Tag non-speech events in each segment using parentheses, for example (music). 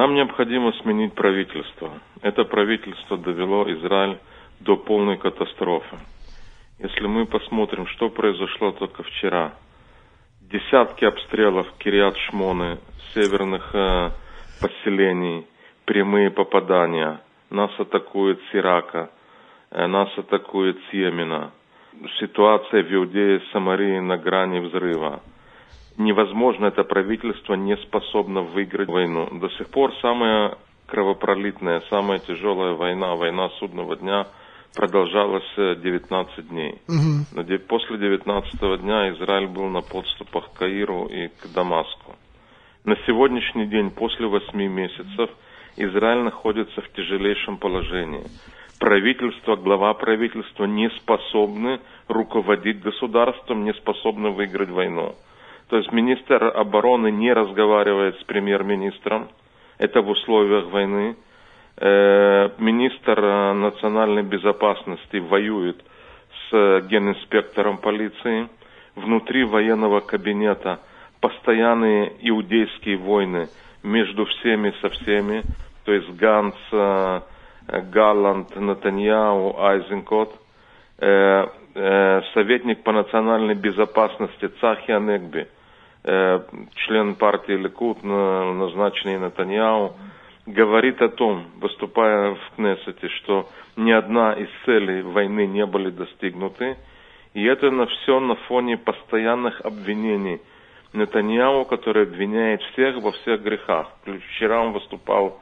Нам необходимо сменить правительство. Это правительство довело Израиль до полной катастрофы. Если мы посмотрим, что произошло только вчера. Десятки обстрелов Кириат Шмоны, северных э, поселений, прямые попадания. Нас атакует с Ирака, э, нас атакует с. Ситуация в Иудее, Самарии на грани взрыва невозможно, это правительство не способно выиграть войну. До сих пор самая кровопролитная, самая тяжелая война, война судного дня продолжалась 19 э, дней. Угу. Но после 19 дня Израиль был на подступах к Каиру и к Дамаску. На сегодняшний день, после 8 месяцев, Израиль находится в тяжелейшем положении. Правительство, глава правительства не способны руководить государством, не способны выиграть войну. То есть министр обороны не разговаривает с премьер-министром. Это в условиях войны. Э, министр национальной безопасности воюет с генинспектором полиции. Внутри военного кабинета постоянные иудейские войны между всеми со всеми. То есть Ганс, э, Галланд, Натаньяу, Айзенкот. Э, советник по национальной безопасности Цахи Анегби – Э, член партии Ликут, назначенный Натаньяу, говорит о том, выступая в Кнессете, что ни одна из целей войны не были достигнуты, и это на все на фоне постоянных обвинений Нетаньяу, который обвиняет всех во всех грехах. Вчера он выступал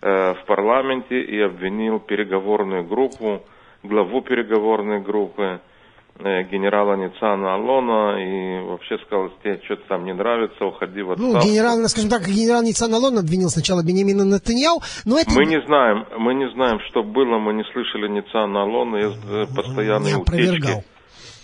э, в парламенте и обвинил переговорную группу, главу переговорной группы, Э, генерала Ницана Алона и вообще сказал, тебе что-то там не нравится, уходи в отставку. Ну, генерал, скажем так, генерал Ницан Алон обвинил сначала Бенемина Натаньяу, но это... Мы не знаем, мы не знаем, что было, мы не слышали Ницана Алона, есть э, постоянные не утечки.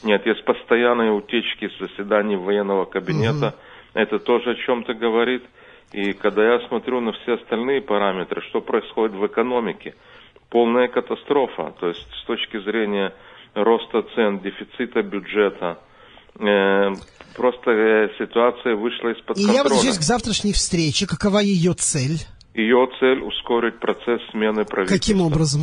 Нет, есть постоянные утечки с заседаний военного кабинета, угу. это тоже о чем-то говорит. И когда я смотрю на все остальные параметры, что происходит в экономике, полная катастрофа, то есть с точки зрения роста цен, дефицита бюджета. Э, просто э, ситуация вышла из-под контроля. И я возвращаюсь к завтрашней встрече. Какова ее цель? Ее цель ускорить процесс смены правительства. Каким образом?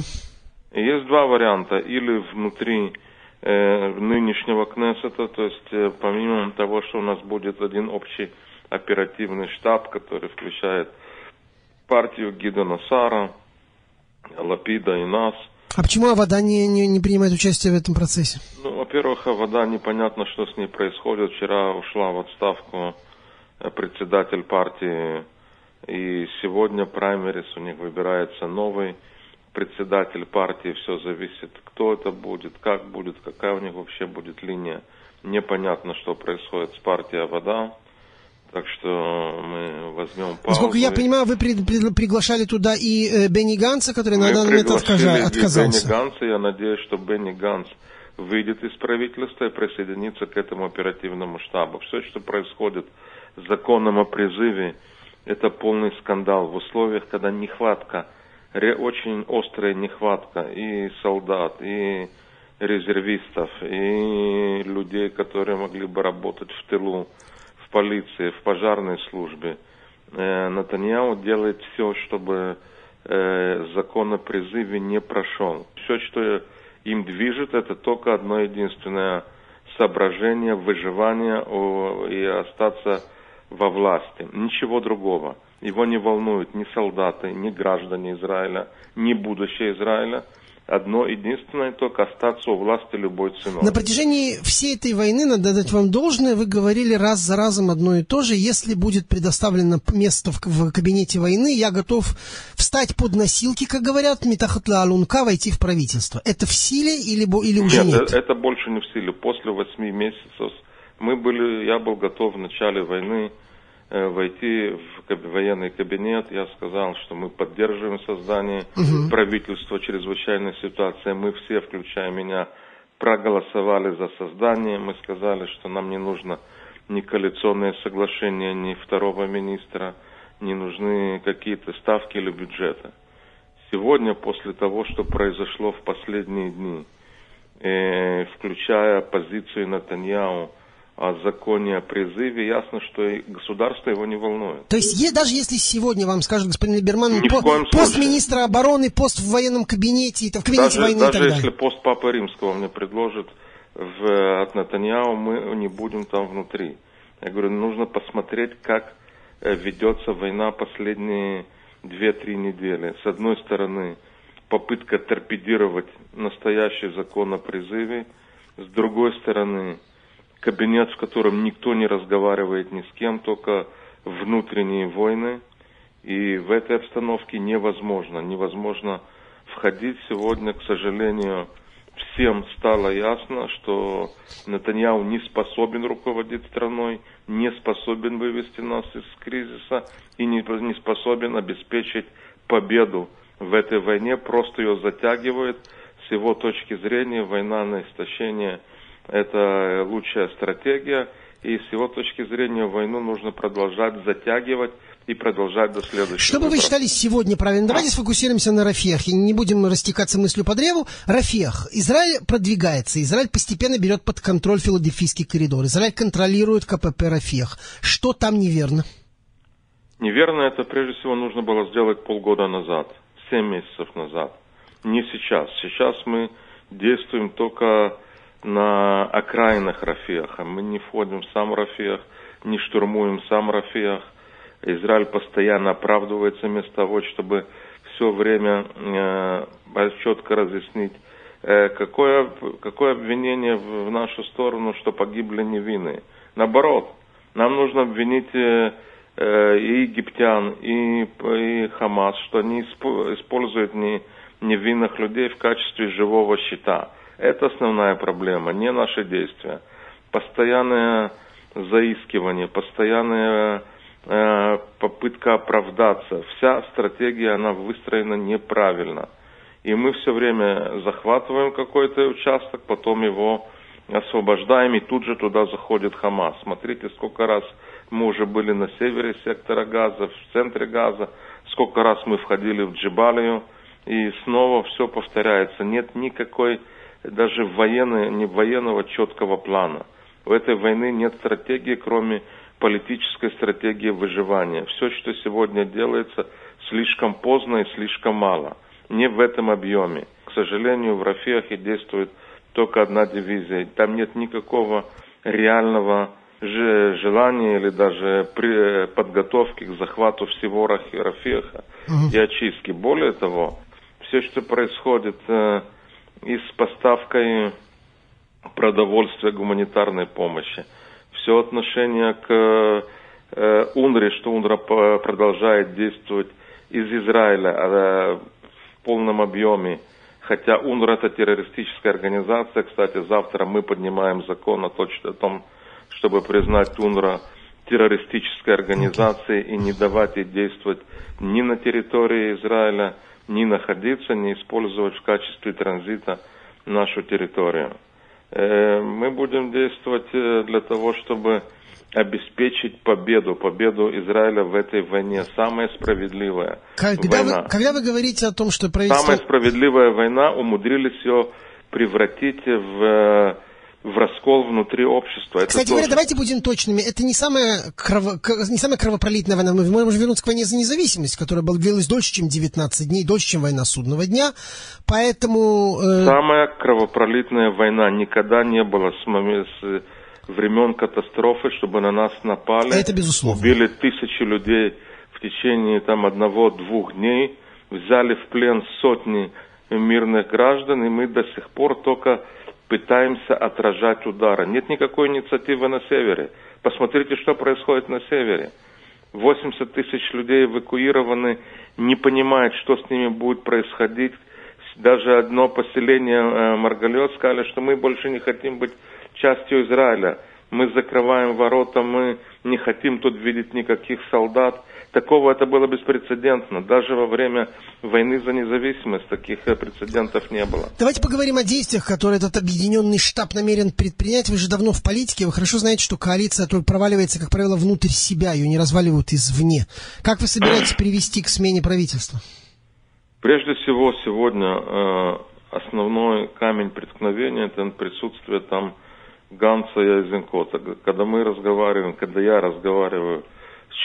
Есть два варианта. Или внутри э, нынешнего Кнессета, то есть э, помимо того, что у нас будет один общий оперативный штаб, который включает партию Гидона Сара, Лапида и нас – а почему Авода не, не, не принимает участие в этом процессе? Ну, во-первых, Авода непонятно, что с ней происходит. Вчера ушла в отставку э, председатель партии, и сегодня праймерис у них выбирается новый председатель партии. Все зависит, кто это будет, как будет, какая у них вообще будет линия. Непонятно, что происходит с партией Авода. Так что мы возьмем паузу. Насколько я понимаю, вы при, при, приглашали туда и э, Бенни Ганса, который мы на данный момент откажа, отказался. Бенни Ганса, я надеюсь, что Бенни Ганс выйдет из правительства и присоединится к этому оперативному штабу. Все, что происходит с законом о призыве, это полный скандал в условиях, когда нехватка, очень острая нехватка и солдат, и резервистов, и людей, которые могли бы работать в тылу полиции, в пожарной службе. Э, делает все, чтобы э, закон о призыве не прошел. Все, что им движет, это только одно единственное соображение выживания и остаться во власти. Ничего другого. Его не волнуют ни солдаты, ни граждане Израиля, ни будущее Израиля – одно единственное, только остаться у власти любой ценой. На протяжении всей этой войны, надо дать вам должное, вы говорили раз за разом одно и то же. Если будет предоставлено место в, в кабинете войны, я готов встать под носилки, как говорят, метахатла алунка, войти в правительство. Это в силе или, или уже нет? Нет, это больше не в силе. После восьми месяцев мы были, я был готов в начале войны Э, войти в военный кабинет. Я сказал, что мы поддерживаем создание угу. правительства чрезвычайной ситуации. Мы все, включая меня, проголосовали за создание. Мы сказали, что нам не нужно ни коалиционное соглашение, ни второго министра, не нужны какие-то ставки или бюджеты. Сегодня, после того, что произошло в последние дни, э, включая позицию Натаньяу, о законе о призыве, ясно, что и государство его не волнует. То есть е- даже если сегодня вам скажет господин Либерман, по- пост случае. министра обороны, пост в военном кабинете, это в кабинете Даже, войны и даже так если далее. пост Папы Римского мне предложит в, от Натаньяу, мы не будем там внутри. Я говорю, нужно посмотреть, как э, ведется война последние две-три недели. С одной стороны, попытка торпедировать настоящий закон о призыве. С другой стороны, кабинет, в котором никто не разговаривает ни с кем, только внутренние войны. И в этой обстановке невозможно, невозможно входить. Сегодня, к сожалению, всем стало ясно, что Натаньяу не способен руководить страной, не способен вывести нас из кризиса и не, не способен обеспечить победу в этой войне, просто ее затягивает. С его точки зрения война на истощение – это лучшая стратегия, и с его точки зрения войну нужно продолжать затягивать и продолжать до следующего. Что бы вы считали сегодня правильно? Давайте сфокусируемся на Рафиях и не будем растекаться мыслью по древу. Рафиях. Израиль продвигается. Израиль постепенно берет под контроль Филадельфийский коридор. Израиль контролирует КПП Рафиях. Что там неверно? Неверно это прежде всего нужно было сделать полгода назад, семь месяцев назад. Не сейчас. Сейчас мы действуем только на окраинах Рафиаха. Мы не входим в сам Рафиах, не штурмуем сам Рафиах. Израиль постоянно оправдывается вместо того, чтобы все время э, четко разъяснить, э, какое, какое обвинение в, в нашу сторону, что погибли невинные. Наоборот, нам нужно обвинить э, э, и египтян, и, и Хамас, что они испо- используют не, невинных людей в качестве живого щита. Это основная проблема, не наши действия. Постоянное заискивание, постоянная э, попытка оправдаться. Вся стратегия, она выстроена неправильно. И мы все время захватываем какой-то участок, потом его освобождаем, и тут же туда заходит Хамас. Смотрите, сколько раз мы уже были на севере сектора Газа, в центре Газа, сколько раз мы входили в Джибалию, и снова все повторяется. Нет никакой даже военной, не военного четкого плана. У этой войны нет стратегии, кроме политической стратегии выживания. Все, что сегодня делается, слишком поздно и слишком мало. Не в этом объеме. К сожалению, в Рафиахе действует только одна дивизия. Там нет никакого реального же желания или даже при подготовки к захвату всего Рафиаха и очистки. Более того, все, что происходит э, и с поставкой продовольствия, гуманитарной помощи, все отношение к э, УНРе, что УНРа продолжает действовать из Израиля э, в полном объеме, хотя УНРа это террористическая организация, кстати, завтра мы поднимаем закон о том, чтобы признать УНРа террористической организацией и не давать ей действовать ни на территории Израиля, ни находиться, ни использовать в качестве транзита нашу территорию. Э, Мы будем действовать э, для того, чтобы обеспечить победу, победу Израиля в этой войне. Самая справедливая Когда война. вы, когда вы говорите о том, что правительство... Самая справедливая война умудрились ее превратить в, э, в раскол внутри общества. Это Кстати тоже- говоря, давайте будем точными. Это не самая, крово- не самая кровопролитная война. Мы можем вернуться к войне за независимость, которая была длилась дольше, чем 19 дней, дольше, чем война судного дня. Поэтому... э, Самая кровопролитная война никогда не было с, моме- с времен катастрофы, чтобы на нас напали. Это безусловно. Убили тысячи людей в течение там одного-двух дней, взяли в плен сотни мирных граждан, и мы до сих пор только пытаемся отражать удары. Нет никакой инициативы на севере. Посмотрите, что происходит на севере. 80 тысяч людей эвакуированы, не понимают, что с ними будет происходить. Даже одно поселение э, Маргалет сказали, что мы больше не хотим быть частью Израиля. Мы закрываем ворота, мы не хотим тут видеть никаких солдат. Такого это было беспрецедентно. Даже во время войны за независимость таких э, прецедентов не было. Давайте поговорим о действиях, которые этот объединенный штаб намерен предпринять. Вы же давно в политике, вы хорошо знаете, что коалиция только проваливается, как правило, внутрь себя, ее не разваливают извне. Как вы собираетесь привести к смене правительства? Прежде всего, сегодня э, основной камень преткновения это присутствие там Ганса и Айзенкота. Когда мы разговариваем, когда я разговариваю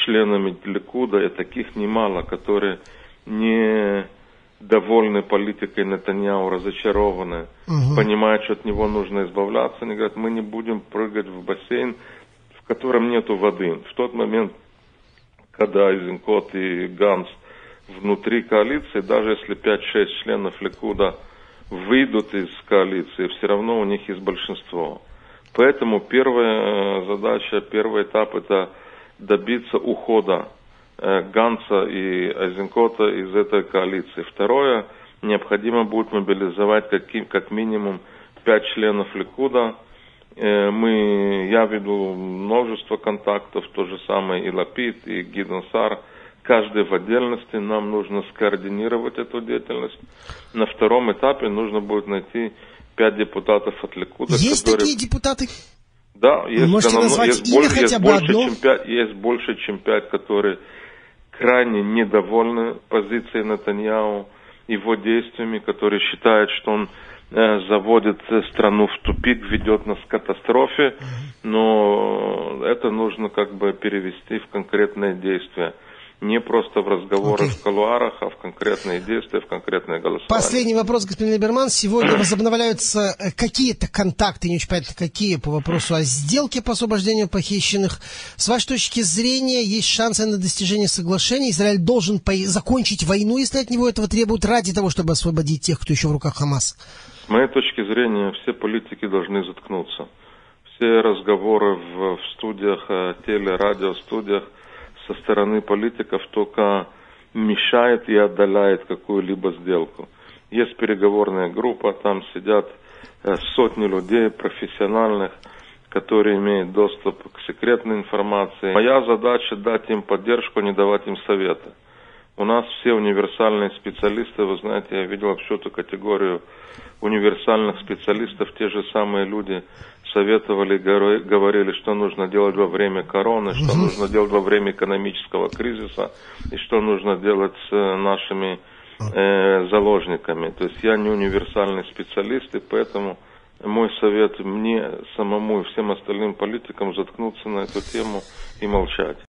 членами Ликуда, и таких немало, которые не довольны политикой Нетаньяу, разочарованы, угу. понимают, что от него нужно избавляться, они говорят, мы не будем прыгать в бассейн, в котором нету воды. В тот момент, когда Айзенкот и Ганс внутри коалиции, даже если 5-6 членов Ликуда выйдут из коалиции, все равно у них есть большинство. Поэтому первая э, задача, первый этап это добиться ухода э, Ганса и Айзенкота из этой коалиции. Второе, необходимо будет мобилизовать каким, как минимум пять членов Ликуда. Э, мы, я веду множество контактов, то же самое и Лапид, и Гидон Сар. Каждый в отдельности, нам нужно скоординировать эту деятельность. На втором этапе нужно будет найти пять депутатов от Ликуда. Есть которые... такие депутаты? Да, есть, можете назвать есть, больше, есть больше, одно? чем пять, есть больше, чем пять, которые крайне недовольны позицией Натаньяу, его действиями, которые считают, что он э, заводит страну в тупик, ведет нас к катастрофе, но это нужно как бы перевести в конкретные действия не просто в разговорах okay. в колуарах, а в конкретные действия, в конкретные голосования. Последний вопрос, господин Либерман. Сегодня (clears throat) возобновляются э, какие-то контакты, не очень понятно какие, по вопросу о сделке по освобождению похищенных. С вашей точки зрения, есть шансы на достижение соглашения? Израиль должен закончить войну, если от него этого требуют, ради того, чтобы освободить тех, кто еще в руках Хамас? С моей точки зрения, все политики должны заткнуться. Все разговоры в, в студиях, э, теле, радиостудиях – со стороны политиков только мешает и отдаляет какую-либо сделку. Есть переговорная группа, там сидят э, сотни людей профессиональных, которые имеют доступ к секретной информации. Моя задача дать им поддержку, не давать им советы. У нас все универсальные специалисты, вы знаете, я видел всю эту категорию универсальных специалистов, те же самые люди советовали, говорили, что нужно делать во время короны, что угу. нужно делать во время экономического кризиса и что нужно делать с нашими э, заложниками. То есть я не универсальный специалист, и поэтому мой совет мне самому и всем остальным политикам заткнуться на эту тему и молчать.